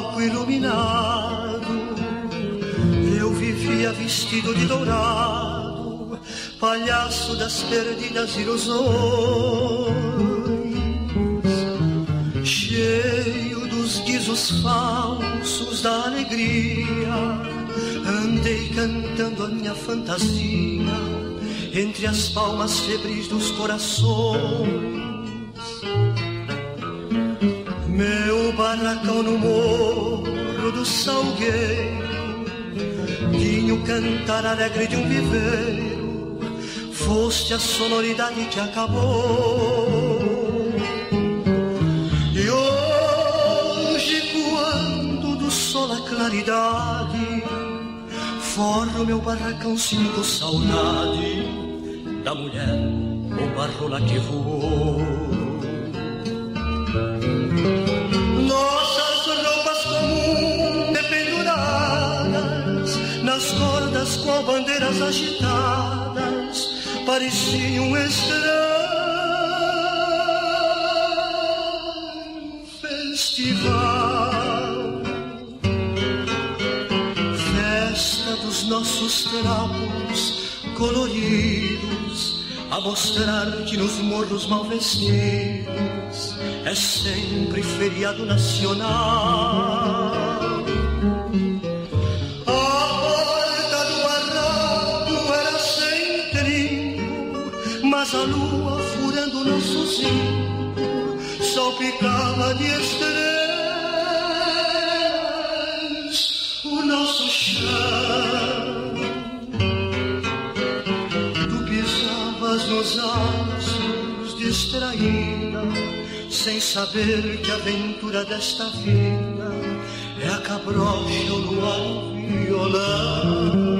palco iluminado. Eu vivia vestido de dourado, palhaço das perdidas ilusões. Cheio dos guizos falsos da alegria, andei cantando a minha fantasia entre as palmas febris dos corações. Meu barracão no morro Salgueiro Tinha o cantar alegre de um viveiro Foste a sonoridade que acabou. E hoje quando do sol a claridade Forro meu barracão, sinto saudade Da mulher com barrola que voou agitadas pareciam estranho festival. Festa dos nossos trapos coloridos a mostrar que nos morros mal vestidos é sempre feriado nacional. Mas a lua furando nosso zinco salpicava de estrelas o nosso chão. Tu pisavas nos aços distraída, sem saber que a aventura desta vida é a cabrocha, o luar, o violão.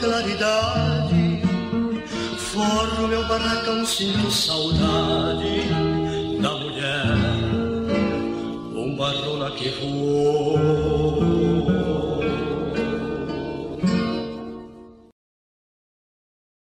claridade, forro meu barracão, sinto saudade da mulher, um barrona que voou.